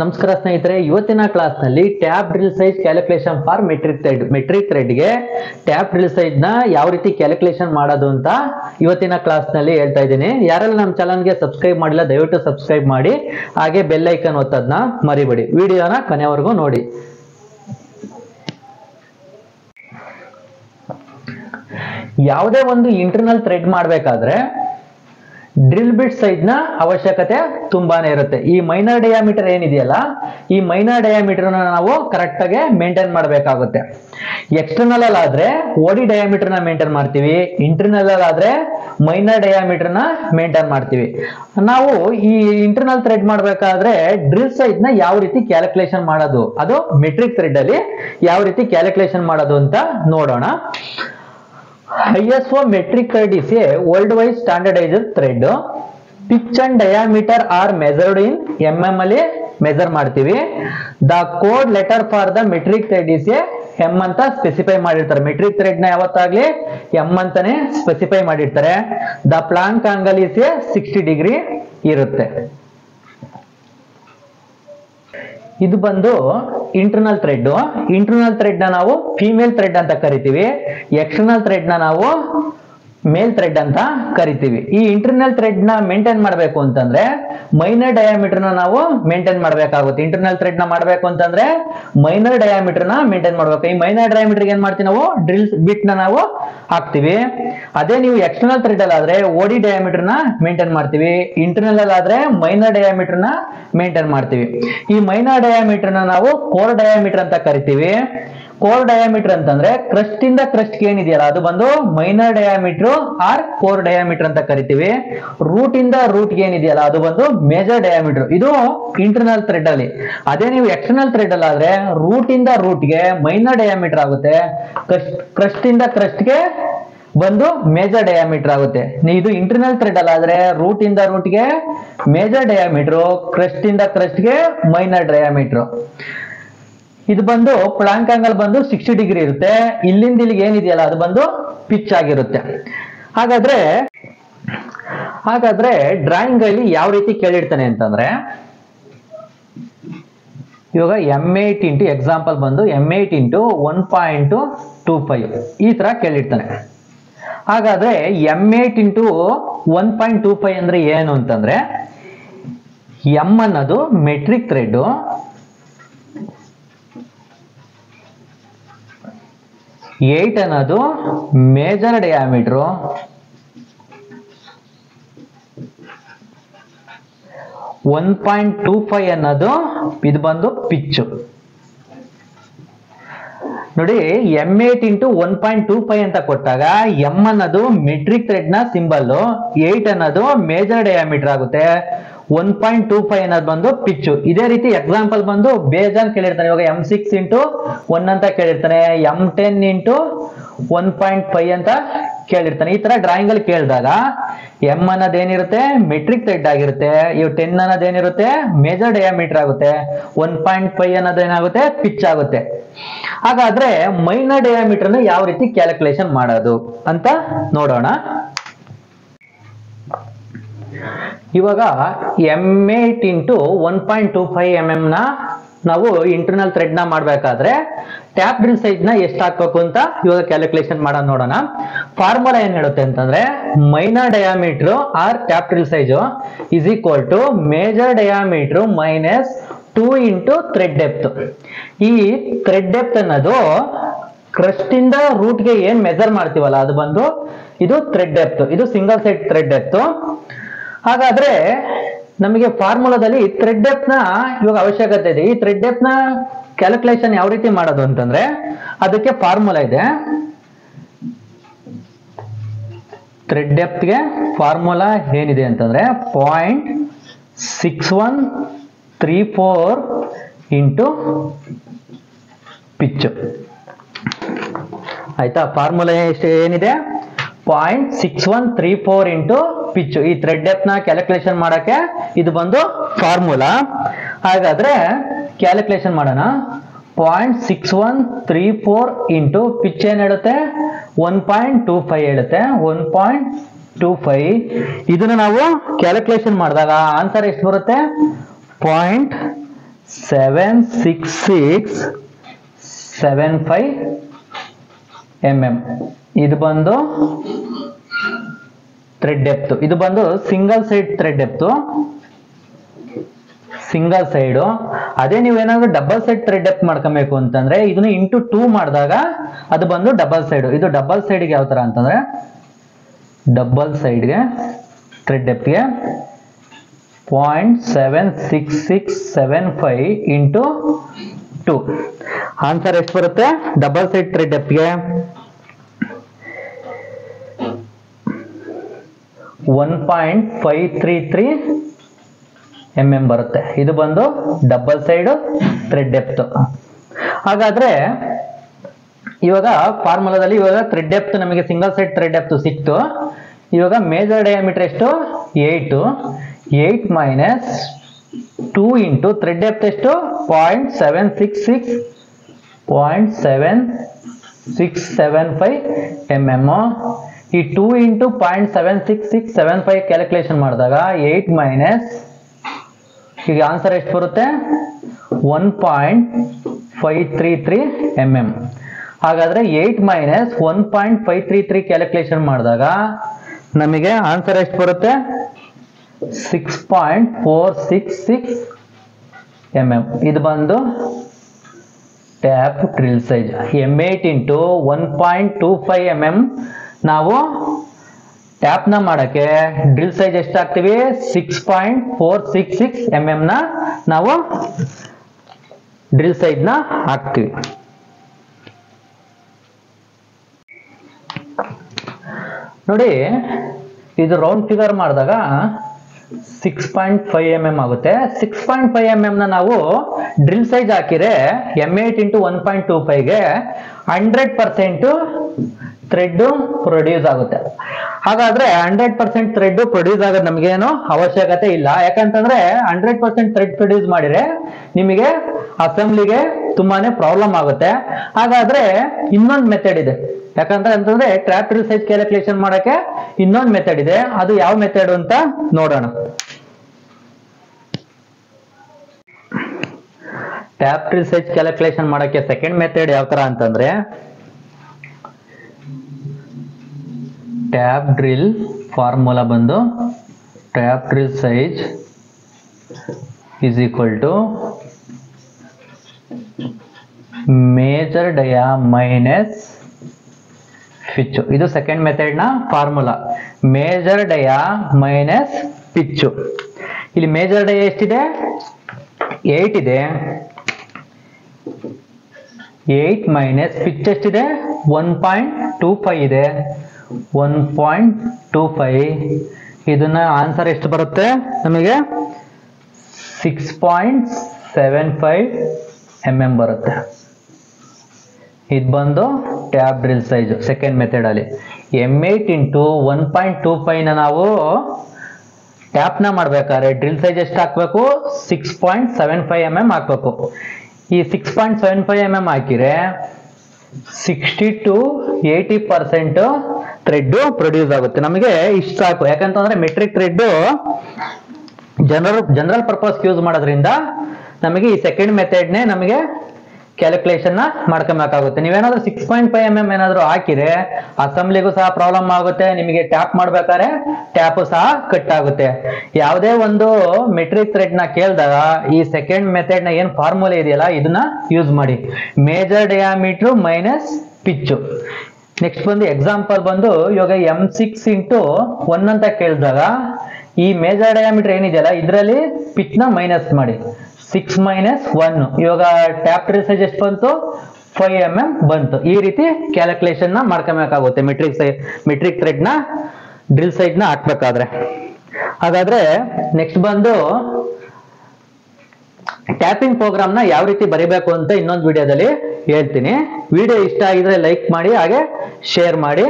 ನಮಸ್ಕಾರ ಸ್ನೇಹಿತರೆ, ಇವತ್ತಿನ ಕ್ಲಾಸ್ನಲ್ಲಿ tab drill size calculation for metric thread metric ಥ್ರೆಡ್ಗೆ tab drill ಸೈಜ್ನ ಯಾವ ರೀತಿ ಕ್ಯಾಲ್ಕುಲೇಷನ್ ಮಾಡೋದು ಅಂತ ಇವತ್ತಿನ ಕ್ಲಾಸ್ನಲ್ಲಿ ಹೇಳ್ತಾ ಇದ್ದೀನಿ. ಯಾರೆಲ್ಲ ನಮ್ಮ ಚಾನಲ್ಗೆ ಸಬ್ಸ್ಕ್ರೈಬ್ ಮಾಡಿಲ್ಲ, ದಯವಿಟ್ಟು ಸಬ್ಸ್ಕ್ರೈಬ್ ಮಾಡಿ. ಹಾಗೆ ಬೆಲ್ ಐಕನ್ ಒತ್ತೋದನ್ನ ಮರಿಬೇಡಿ. ವಿಡಿಯೋನ ಕೊನೆವರೆಗೂ ನೋಡಿ. ಯಾವುದೇ ಒಂದು ಇಂಟರ್ನಲ್ ಥ್ರೆಡ್ ಮಾಡಬೇಕಾದ್ರೆ ಡ್ರಿಲ್ ಬಿಟ್ ಸೈಜ್ನ ಅವಶ್ಯಕತೆ ತುಂಬಾನೇ ಇರುತ್ತೆ. ಈ ಮೈನರ್ ಡಯಾಮೀಟರ್ ಏನಿದೆಯಲ್ಲ, ಈ ಮೈನರ್ ಡಯಾಮೀಟರ್ ನಾವು ಕರೆಕ್ಟ್ ಆಗಿ ಮೇಂಟೈನ್ ಮಾಡಬೇಕಾಗುತ್ತೆ. ಎಕ್ಸ್ಟರ್ನಲ್ ಅಲ್ಲಿ ಆದ್ರೆ ಓಡಿ ಡಯಾಮೀಟರ್ನ ಮೇಂಟೈನ್ ಮಾಡ್ತೀವಿ. ಇಂಟರ್ನಲ್ ಅಲ್ಲಿ ಆದ್ರೆ ಮೈನರ್ ಡಯಾಮೀಟರ್ನ ಮೇಂಟೈನ್ ಮಾಡ್ತೀವಿ. ನಾವು ಈ ಇಂಟರ್ನಲ್ ಥ್ರೆಡ್ ಮಾಡಬೇಕಾದ್ರೆ ಡ್ರಿಲ್ ಸೈಜ್ನ ಯಾವ ರೀತಿ ಕ್ಯಾಲ್ಕುಲೇಷನ್ ಮಾಡೋದು? ಅದು ಮೆಟ್ರಿಕ್ ಥ್ರೆಡ್ ಅಲ್ಲಿ ಯಾವ ರೀತಿ ಕ್ಯಾಲ್ಕುಲೇಷನ್ ಮಾಡೋದು ಅಂತ ನೋಡೋಣ. ISO metric thread is a worldwide standardized thread. Pitch and diameter are measured in mm ಅಲ್ಲಿ ಮೆಜರ್ ಮಾಡ್ತೀವಿ. The code letter for the metric thread is a M ಅಂತ ಸ್ಪೆಸಿಫೈ ಮಾಡಿರ್ತಾರೆ. ಮೆಟ್ರಿಕ್ ಥ್ರೆಡ್ನ ಯಾವತ್ತಾಗ್ಲಿ ಎಂ ಅಂತಾನೆ ಸ್ಪೆಸಿಫೈ ಮಾಡಿರ್ತಾರೆ. The plank angle is a sixty degree ಇರುತ್ತೆ. ಇದು ಬಂದು ಇಂಟರ್ನಲ್ ಥ್ರೆಡ್ ಇಂಟರ್ನಲ್ ಥ್ರೆಡ್ನ ನಾವು ಫಿಮೇಲ್ ಥ್ರೆಡ್ ಅಂತ ಕರಿತೀವಿ. ಎಕ್ಸ್ಟರ್ನಲ್ ಥ್ರೆಡ್ನ ನಾವು ಮೇಲ್ ಥ್ರೆಡ್ ಅಂತ ಕರಿತೀವಿ. ಈ ಇಂಟರ್ನಲ್ ಥ್ರೆಡ್ನ ಮೇಂಟೈನ್ ಮಾಡಬೇಕು ಅಂತಂದ್ರೆ ಮೈನರ್ ಡಯಾಮೀಟರ್ನ ನಾವು ಮೇಂಟೈನ್ ಮಾಡಬೇಕಾಗುತ್ತೆ. ಇಂಟರ್ನಲ್ ಥ್ರೆಡ್ನ ಮಾಡಬೇಕು ಅಂತಂದ್ರೆ ಮೈನರ್ ಡಯಾಮೀಟರ್ನ ಮೇಂಟೈನ್ ಮಾಡಬೇಕು. ಈ ಮೈನರ್ ಡಯಾಮೀಟರ್ ಏನ್ ಮಾಡ್ತೀವಿ ನಾವು? ಡ್ರಿಲ್ಸ್ ಬಿಟ್ನ ನಾವು ಹಾಕ್ತಿವಿ. ಅದೇ ನೀವು ಎಕ್ಸ್ಟರ್ನಲ್ ಥ್ರೆಡ್ ಅಲ್ಲಿ ಆದ್ರೆ ಓಡಿ ಡಯಾಮೀಟರ್ನ ಮೇಂಟೈನ್ ಮಾಡ್ತೀವಿ. ಇಂಟರ್ನಲ್ ಅಲ್ಲಿ ಆದ್ರೆ ಮೈನರ್ ಡಯಾಮೀಟರ್ನ ಮೇಂಟೈನ್ ಮಾಡ್ತೀವಿ. ಈ ಮೈನರ್ ಡಯಾಮೀಟರ್ನ ನಾವು ಕೋರ್ ಡಯಾಮೀಟರ್ ಅಂತ ಕರಿತೀವಿ. ಕೋರ್ ಡಯಾಮೀಟರ್ ಅಂತಂದ್ರೆ ಕ್ರಸ್ಟ್ ಇಂದ ಕ್ರಸ್ಟ್ ಏನಿದೆಯಲ್ಲ, ಅದು ಬಂದು minor diameter or core diameter ಅಂತ ಕರಿತೀವಿ. ರೂಟ್ ಇಂದ ರೂಟ್ ಏನಿದೆಯಲ್ಲ, ಅದು ಬಂದು ಮೇಜರ್ ಡಯಾಮೀಟರ್ ಇದು ಇಂಟರ್ನಲ್ ಥ್ರೆಡ್ ಅಲ್ಲಿ. ಅದೇ ನೀವು ಎಕ್ಸ್ಟರ್ನಲ್ ಥ್ರೆಡ್ ಅಲ್ಲಿ ಆದ್ರೆ ರೂಟ್ ಇಂದ ರೂಟ್ಗೆ ಮೈನರ್ ಡಯಾಮೀಟರ್ ಆಗುತ್ತೆ ಕ್ರಸ್ಟ್ ಇಂದ ಕ್ರಸ್ಟ್ಗೆ ಬಂದು ಮೇಜರ್ ಡಯಾಮೀಟರ್ ಆಗುತ್ತೆ. ಇದು ಇಂಟರ್ನಲ್ ಥ್ರೆಡ್ ಅಲ್ಲಿ ಆದ್ರೆ ರೂಟ್ ಇಂದ ರೂಟ್ಗೆ ಮೇಜರ್ ಡಯಾಮೀಟರ್ ಕ್ರಸ್ಟ್ ಇಂದ ಕ್ರಸ್ಟ್ಗೆ ಮೈನರ್ ಡಯಾಮೀಟರ್ ಇದು ಬಂದು ಪ್ಲಾಂಕ್ ಆಂಗಲ್ ಬಂದು ಸಿಕ್ಸ್ಟಿ ಡಿಗ್ರಿ ಇರುತ್ತೆ. ಇಲ್ಲಿಂದ ಇಲ್ಲಿಗೆ ಏನಿದೆಯಲ್ಲ, ಅದು ಬಂದು ಪಿಚ್ ಆಗಿರುತ್ತೆ. ಹಾಗಾದ್ರೆ ಹಾಗಾದ್ರೆ ಡ್ರಾಯಿಂಗ್ ಅಲ್ಲಿ ಯಾವ ರೀತಿ ಕೇಳಿಡ್ತಾನೆ ಅಂತಂದ್ರೆ, ಇವಾಗ ಎಂ ಏಟ್ ಇಂಟು ಎಕ್ಸಾಂಪಲ್ ಬಂದು M eight into one point two five ಈ ತರ ಕೇಳಿಡ್ತಾನೆ ಹಾಗಾದ್ರೆ M eight into one point two five ಅಂದ್ರೆ ಏನು ಅಂತಂದ್ರೆ ಎಂ ಅನ್ನೋದು ಮೆಟ್ರಿಕ್ ಥ್ರೆಡ್ ಏಟ್ ಅನ್ನೋದು major diameter one point two five ಅನ್ನೋದು ಇದು ಬಂದು ಪಿಚ್ಚು ನೋಡಿ M eight into one point two five ಅಂತ ಕೊಟ್ಟಾಗ ಎಂ ಅನ್ನೋದು ಮೆಟ್ರಿಕ್ ಥ್ರೆಡ್ನ ಸಿಂಬಲ್ ಏಟ್ ಅನ್ನೋದು ಮೇಜರ್ ಡಯಾಮೀಟರ್ ಆಗುತ್ತೆ. ಒನ್ ಪಾಯಿಂಟ್ ಟೂ ಫೈವ್ ಅನ್ನೋದು ಬಂದು ಪಿಚ್ಚು ಇದೇ ರೀತಿ ಎಕ್ಸಾಂಪಲ್ ಬಂದು ಬೇಜಾನ್ ಕೇಳಿರ್ತಾರೆ ಇವಾಗ ಎಂ ಸಿಕ್ಸ್ ಇಂಟು ಒನ್ ಅಂತ ಕೇಳಿರ್ತಾನೆ. M ten into one point five ಅಂತ ಕೇಳಿರ್ತಾನೆ. ಈ ತರ ಡ್ರಾಯಿಂಗ್ ಅಲ್ಲಿ ಕೇಳಿದಾಗ ಎಂ ಅನ್ನೋದು ಏನಿರುತ್ತೆ? ಮೆಟ್ರಿಕ್ ಥ್ರೆಡ್ ಆಗಿರುತ್ತೆ. ಇವು ಟೆನ್ ಅನ್ನೋದು ಏನಿರುತ್ತೆ? ಮೇಜರ್ ಡಯಾಮೀಟರ್ ಆಗುತ್ತೆ. ಒನ್ ಪಾಯಿಂಟ್ ಫೈವ್ ಅನ್ನೋದು ಏನಾಗುತ್ತೆ? ಪಿಚ್ ಆಗುತ್ತೆ. ಹಾಗಾದ್ರೆ ಮೈನರ್ ಡಯಾಮೀಟರ್ನ ಯಾವ ರೀತಿ ಕ್ಯಾಲ್ಕುಲೇಷನ್ ಮಾಡೋದು ಅಂತ ನೋಡೋಣ. ಇವಾಗ M eight into one point two five M M ನ ನಾವು ಇಂಟರ್ನಲ್ ಥ್ರೆಡ್ನ ಮಾಡ್ಬೇಕಾದ್ರೆ ಟ್ಯಾಪ್ ಡ್ರಿಲ್ ಸೈಜ್ನ ಎಷ್ಟು ಹಾಕ್ಬೇಕು ಅಂತ ಇವಾಗ ಕ್ಯಾಲ್ಕುಲೇಷನ್ ಮಾಡೋಣ, ನೋಡೋಣ. ಫಾರ್ಮುಲಾ ಏನ್ ಹೇಳುತ್ತೆ ಅಂತಂದ್ರೆ minor diameter or tap drill size is equal to major diameter minus two into thread depth ಈ ಥ್ರೆಡ್ ಡೆಪ್ತ್ ಅನ್ನೋದು ಕ್ರಸ್ಟ್ ಇಂದ ರೂಟ್ಗೆ ಏನ್ ಮೆಜರ್ ಮಾಡ್ತೀವಲ್ಲ, ಅದು ಬಂದು ಇದು ಥ್ರೆಡ್ ಡೆಪ್ತ್ ಇದು ಸಿಂಗಲ್ ಸೈಡ್ ಥ್ರೆಡ್ ಡೆಪ್ತ್ ಹಾಗಾದ್ರೆ ನಮಗೆ ಫಾರ್ಮುಲಾದಲ್ಲಿ ಥ್ರೆಡ್ನ ಇವಾಗ ಅವಶ್ಯಕತೆ ಇದೆ. ಈ ಥ್ರೆಡ್ನ ಕ್ಯಾಲ್ಕುಲೇಷನ್ ಯಾವ ರೀತಿ ಮಾಡೋದು ಅಂತಂದ್ರೆ, ಅದಕ್ಕೆ ಫಾರ್ಮುಲಾ ಇದೆ. ಥ್ರೆಡ್ ಡೆಪ್ಗೆ ಫಾರ್ಮುಲಾ ಏನಿದೆ ಅಂತಂದ್ರೆ point six one three four into pitch ಆಯ್ತಾ? ಫಾರ್ಮುಲಾ ಎಷ್ಟು ಏನಿದೆ? Point six one three four into pitch ಈ ಥ್ರೆಡ್ ಡೆಪ್ನ ಕ್ಯಾಲ್ಕುಲೇಷನ್ ಮಾಡಕ್ಕೆ ಇದು ಬಂದು ಫಾರ್ಮುಲಾ ಹಾಗಾದ್ರೆ ಕ್ಯಾಲ್ಕುಲೇಷನ್ ಮಾಡೋಣ. Point six one three four into pitch ಏನ್ ಹೇಳುತ್ತೆ? ಒನ್ ಪಾಯಿಂಟ್ ಟೂ ಫೈವ್ ಹೇಳುತ್ತೆ. ಒನ್ ಪಾಯಿಂಟ್ ಟೂ ಫೈವ್ ಇದನ್ನ ನಾವು ಕ್ಯಾಲ್ಕುಲೇಷನ್ ಮಾಡಿದಾಗ ಆನ್ಸರ್ ಎಷ್ಟು ಬರುತ್ತೆ? Point seven six six seven five M M ಇದು ಬಂದು ಥ್ರೆಡ್ ಡೆಪ್ತ್ ಇದು ಬಂದು single side thread depth single side ಅದೇ ನೀವು ನೀವೇನಾದ್ರೂ ಡಬಲ್ ಸೈಡ್ ಥ್ರೆಡ್ ಡೆಪ್ ಮಾಡ್ಕೊಬೇಕು ಅಂತಂದ್ರೆ ಇದನ್ನ ಇಂಟು ಟೂ ಮಾಡಿದಾಗ ಅದು ಬಂದು ಡಬಲ್ ಸೈಡು ಇದು ಡಬಲ್ ಸೈಡ್ಗೆ ಯಾವ ತರ ಅಂತಂದ್ರೆ ಡಬಲ್ ಸೈಡ್ಗೆ thread ಡೆಪ್ಗೆ point seven six six seven five into two answer ಎಷ್ಟು ಬರುತ್ತೆ? Double side thread ಡೆಪ್ಗೆ one point five three three M M ಬರುತ್ತೆ. ಇದು ಬಂದು ಡಬಲ್ ಸೈಡ್ ಥ್ರೆಡ್ ಡೆಪ್ತ್ ಹಾಗಾದ್ರೆ ಇವಾಗ ಫಾರ್ಮುಲಾದಲ್ಲಿ ಇವಾಗ ಥ್ರೆಡ್ ಡೆಪ್ತ್ ನಮಗೆ ಸಿಂಗಲ್ ಸೈಡ್ ಥ್ರೆಡ್ ಡೆಪ್ತ್ ಸಿಕ್ತು. ಇವಾಗ ಮೇಜರ್ ಡಯಾಮೀಟರ್ ಎಷ್ಟು? Eight eight minus two into thread depth ಎಷ್ಟು? Point seven six six point seven six seven five M M ಈ two into point seven six six seven five calculation ಮಾಡಿದಾಗ eight minus ಈಗ answer ಎಷ್ಟು ಬರುತ್ತೆ? One point five three three M M ಹಾಗಾದ್ರೆ eight minus one point five three three calculation ಮಾಡಿದಾಗ ನಮಗೆ answer ಎಷ್ಟು ಬರುತ್ತೆ? Six point four six six M M ಇದು ಬಂದು tap drill size M eight into one point two five M M ನಾವು ಟ್ಯಾಪ್ನ ಮಾಡಕ್ಕೆ ಡ್ರಿಲ್ ಸೈಜ್ ಎಷ್ಟು ಹಾಕ್ತೀವಿ six point four six six M M ನ ನಾವು ಡ್ರಿಲ್ ಸೈಜ್ನ ಹಾಕ್ತೀವಿ. ನೋಡಿ, ಇದು ರೌಂಡ್ ಫಿಗರ್ ಮಾಡಿದಾಗ six point five M M ಆಗುತ್ತೆ. Six point five M M ನ ನಾವು ಡ್ರಿಲ್ ಸೈಜ್ ಹಾಕಿದ್ರೆ M eight into one point two ಫೈವ್ಗೆ hundred percent thread produce ಆಗುತ್ತೆ. ಹಾಗಾದ್ರೆ ಹಂಡ್ರೆಡ್ ಪರ್ಸೆಂಟ್ ಥ್ರೆಡ್ ಪ್ರೊಡ್ಯೂಸ್ ಆಗೋದು ನಮಗೇನು ಅವಶ್ಯಕತೆ ಇಲ್ಲ. ಯಾಕಂತಂದ್ರೆ ಹಂಡ್ರೆಡ್ ಪರ್ಸೆಂಟ್ ಥ್ರೆಡ್ ಪ್ರೊಡ್ಯೂಸ್ ಮಾಡಿದ್ರೆ ನಿಮಗೆ ಅಸೆಂಬ್ಲಿಗೆ ತುಂಬಾನೇ ಪ್ರಾಬ್ಲಮ್ ಆಗುತ್ತೆ. ಹಾಗಾದ್ರೆ ಇನ್ನೊಂದು ಮೆಥಡ್ ಇದೆ. ಯಾಕಂದ್ರೆ ಅಂತಂದ್ರೆ ಟ್ರ್ಯಾಪ್ ಸೈಜ್ ಕ್ಯಾಲ್ಕುಲೇಷನ್ ಮಾಡಕ್ಕೆ ಇನ್ನೊಂದು ಮೆಥಡ್ ಇದೆ. ಅದು ಯಾವ ಮೆಥಡ್ ಅಂತ ನೋಡೋಣ. ಟ್ಯಾಪ್ ಸೈಜ್ ಕ್ಯಾಲ್ಕುಲೇಷನ್ ಮಾಡಕ್ಕೆ ಸೆಕೆಂಡ್ ಮೆಥಡ್ ಯಾವ ತರ ಅಂತಂದ್ರೆ ಟ್ಯಾಪ್ ಡ್ರಿಲ್ ಫಾರ್ಮುಲಾ ಬಂದು tap drill size is equal to major dia minus pitch. ಇದು second ಮೆಥಡ್ನ formula. Major dia minus pitch. ಇಲ್ಲಿ ಮೇಜರ್ ಡಯಾ ಎಷ್ಟಿದೆ? ಏಟ್ ಇದೆ. ಏಟ್ ಮೈನಸ್ ಪಿಚ್ ಎಷ್ಟಿದೆ? ಒನ್ ಪಾಯಿಂಟ್ ಟೂ ಫೈವ್ ಇದೆ. ಒನ್ ಪಾಯಿಂಟ್ ಟೂ ಫೈವ್ ಇದನ್ನ answer ಎಷ್ಟು ಬರುತ್ತೆ ನಮಗೆ? Six point seven five M M ಬರುತ್ತೆ. ಇದು ಬಂದು tab drill size second method ಅಲ್ಲಿ M eight into one point two ಫೈವ್ನ ನಾವು ಟ್ಯಾಪ್ನ ಮಾಡ್ಬೇಕಾದ್ರೆ ಡ್ರಿಲ್ ಸೈಜ್ ಎಷ್ಟು ಹಾಕ್ಬೇಕು? Six point seven five M M ಹಾಕ್ಬೇಕು. ಈ six point seven five M M ಹಾಕಿದ್ರೆ sixty to eighty percent thread produce ಆಗುತ್ತೆ. ನಮಗೆ ಇಷ್ಟು ಸಾಕು. ಯಾಕಂತಂದ್ರೆ metric thread general general purpose use ಮಾಡೋದ್ರಿಂದ ನಮಗೆ ಈ ಸೆಕೆಂಡ್ ಮೆಥಡ್ನೇ ನಮಗೆ ಕ್ಯಾಲ್ಕುಲೇಷನ್ನ ಮಾಡ್ಕೊಬೇಕಾಗುತ್ತೆ ನೀವೇನಾದ್ರೂ six point five M M ಏನಾದ್ರು ಹಾಕಿದ್ರೆ ಅಸೆಂಬ್ಲಿಗೂ ಸಹ ಪ್ರಾಬ್ಲಮ್ ಆಗುತ್ತೆ. ನಿಮಗೆ ಟ್ಯಾಪ್ ಮಾಡ್ಬೇಕಾದ್ರೆ ಟ್ಯಾಪ್ ಸಹ ಕಟ್ ಆಗುತ್ತೆ. ಯಾವುದೇ ಒಂದು ಮೆಟ್ರಿಕ್ ಥ್ರೆಡ್ನ ಕೇಳಿದಾಗ ಈ ಸೆಕೆಂಡ್ ಮೆಥಡ್ನ ಏನ್ ಫಾರ್ಮುಲಾ ಇದೆಯಲ್ಲ, ಇದನ್ನ ಯೂಸ್ ಮಾಡಿ. Major diameter minus pitch next ಬಂದು ಎಕ್ಸಾಂಪಲ್ ಬಂದು ಇವಾಗ ಎಂ ಸಿಕ್ಸ್ ಇಂಟು ಒನ್ ಅಂತ ಕೇಳಿದಾಗ ಈ ಮೇಜರ್ ಡಯಾಮೀಟರ್ ಏನಿದೆಯಲ್ಲ, ಇದರಲ್ಲಿ ಪಿಚ್ನ ಮೈನಸ್ ಮಾಡಿ. ಸಿಕ್ಸ್ ಮೈನಸ್ ಒನ್ ಇವಾಗ ಟ್ಯಾಪ್ ರಿಸೈಜ್ ಎಷ್ಟು ಬಂತು ಫೈವ್ ಎಂ ಎಂ ಬಂತು. ಈ ರೀತಿ ಕ್ಯಾಲ್ಕುಲೇಷನ್ನ ಮಾಡ್ಕೊಬೇಕಾಗುತ್ತೆ ಮೆಟ್ರಿಕ್ ಸೈ ಮೆಟ್ರಿಕ್ ಥ್ರೆಡ್ನ ಡ್ರಿಲ್ ಸೈಡ್ನ ಹಾಕ್ಬೇಕಾದ್ರೆ. ಹಾಗಾದ್ರೆ ನೆಕ್ಸ್ಟ್ ಬಂದು ಟ್ಯಾಪಿಂಗ್ ಪ್ರೋಗ್ರಾಮ್ನ ಯಾವ ರೀತಿ ಬರಿಬೇಕು ಅಂತ ಇನ್ನೊಂದು ವಿಡಿಯೋದಲ್ಲಿ ಹೇಳ್ತೀನಿ. ವಿಡಿಯೋ ಇಷ್ಟ ಆಗಿದ್ರೆ ಲೈಕ್ ಮಾಡಿ ಹಾಗೆ ಶೇರ್ ಮಾಡಿ.